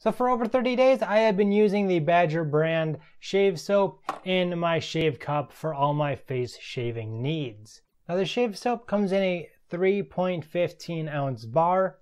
So for over 30 days, I have been using the Badger brand shave soap in my shave cup for all my face shaving needs. Now the shave soap comes in a 3.15 ounce bar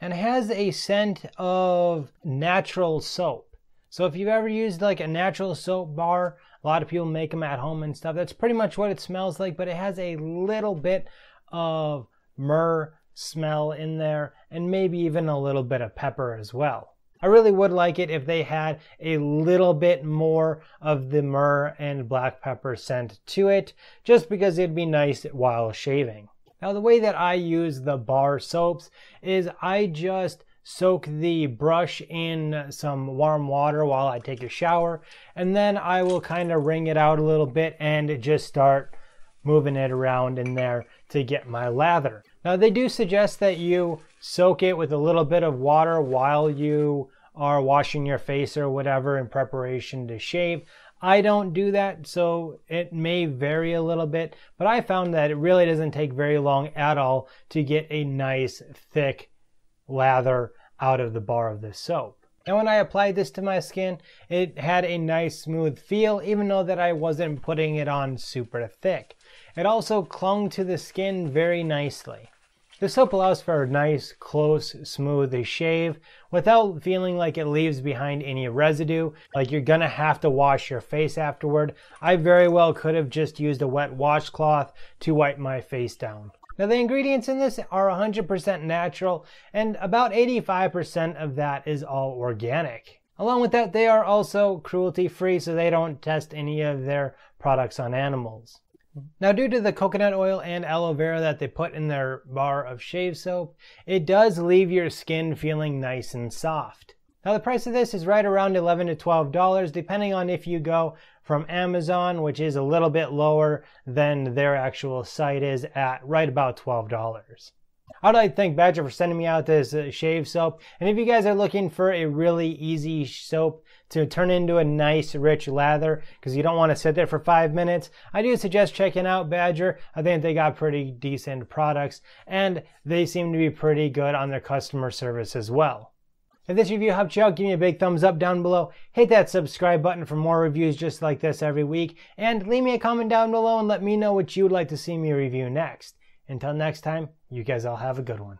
and has a scent of natural soap. So if you've ever used like a natural soap bar, a lot of people make them at home and stuff. That's pretty much what it smells like, but it has a little bit of myrrh smell in there, and maybe even a little bit of pepper as well. I really would like it if they had a little bit more of the myrrh and black pepper scent to it, just because it'd be nice while shaving. Now the way that I use the bar soaps is I just soak the brush in some warm water while I take a shower, and then I will kind of wring it out a little bit and just start moving it around in there to get my lather. Now they do suggest that you soak it with a little bit of water while you are washing your face or whatever in preparation to shave. I don't do that, so it may vary a little bit, but I found that it really doesn't take very long at all to get a nice thick lather out of the bar of this soap. And when I applied this to my skin, it had a nice smooth feel, even though that I wasn't putting it on super thick. It also clung to the skin very nicely. The soap allows for a nice, close, smooth shave without feeling like it leaves behind any residue, like you're gonna have to wash your face afterward. I very well could have just used a wet washcloth to wipe my face down. Now the ingredients in this are 100% natural and about 85% of that is all organic. Along with that, they are also cruelty free so they don't test any of their products on animals. Now due to the coconut oil and aloe vera that they put in their bar of shave soap, it does leave your skin feeling nice and soft. Now the price of this is right around 11 to $12 depending on if you go from Amazon, which is a little bit lower than their actual site is at right about $12. I'd like to thank Badger for sending me out this uh, shave soap. And if you guys are looking for a really easy soap to turn into a nice rich lather, because you don't want to sit there for five minutes, I do suggest checking out Badger. I think they got pretty decent products and they seem to be pretty good on their customer service as well. If this review helped you out, give me a big thumbs up down below. Hit that subscribe button for more reviews just like this every week. And leave me a comment down below and let me know what you would like to see me review next. Until next time, you guys all have a good one.